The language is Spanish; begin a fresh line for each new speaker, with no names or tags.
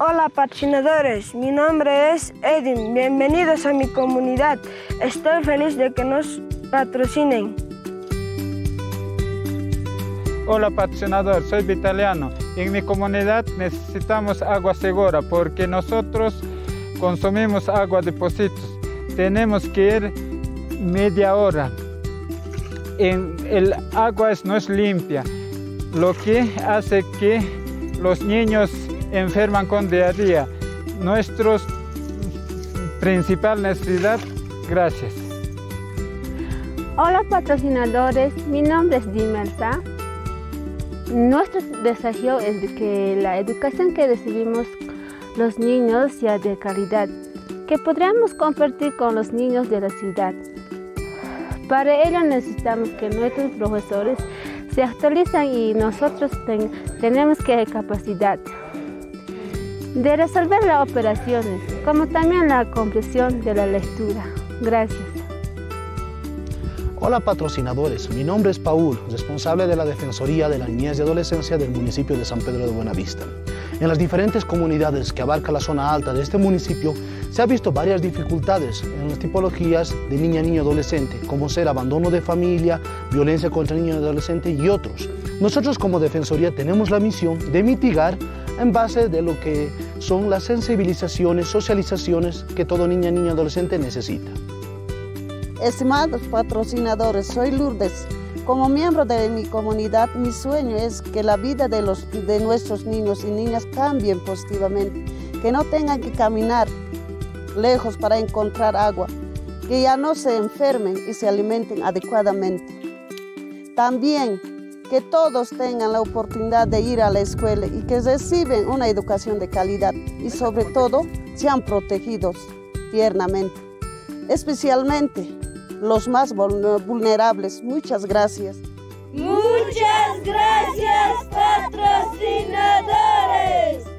Hola patrocinadores, mi nombre es Edin, bienvenidos a mi comunidad. Estoy feliz de que nos patrocinen.
Hola patrocinador, soy Vitaliano. En mi comunidad necesitamos agua segura porque nosotros consumimos agua de pocitos. Tenemos que ir media hora. En, el agua no es limpia, lo que hace que los niños enferman con diarrea. Nuestra principal necesidad, gracias.
Hola patrocinadores, mi nombre es Dimelsa. Nuestro desafío es que la educación que recibimos los niños sea de calidad, que podamos compartir con los niños de la ciudad. Para ello necesitamos que nuestros profesores se actualizan y nosotros tenemos que capacidad de resolver las operaciones, como también la comprensión de la lectura. Gracias.
Hola patrocinadores, mi nombre es Paul, responsable de la Defensoría de la Niñez y Adolescencia del municipio de San Pedro de Buenavista. En las diferentes comunidades que abarca la zona alta de este municipio se ha visto varias dificultades en las tipologías de niña, niño, adolescente, como ser abandono de familia, violencia contra niño y adolescente y otros. Nosotros como Defensoría tenemos la misión de mitigar en base de lo que son las sensibilizaciones, socializaciones que todo niña, niño, adolescente necesita.
Estimados patrocinadores, soy Lourdes. Como miembro de mi comunidad, mi sueño es que la vida de, los, de nuestros niños y niñas cambien positivamente, que no tengan que caminar lejos para encontrar agua, que ya no se enfermen y se alimenten adecuadamente. También que todos tengan la oportunidad de ir a la escuela y que reciben una educación de calidad y sobre todo sean protegidos tiernamente, especialmente los más vulnerables. Muchas gracias.
Muchas gracias, patrocinadores.